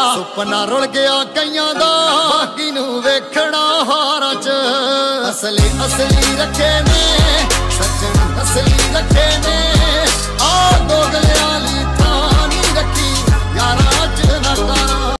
ਸੁਪਨਾ ਰੁਲ ਗਿਆ ਕਈਆਂ ਦਾ ਬਾਕੀ ਨੂੰ ਵੇਖਣਾ ਹਾਰਾਂ 'ਚ। ਅਸਲੀ ਅਸਲੀ ਰੱਖੇ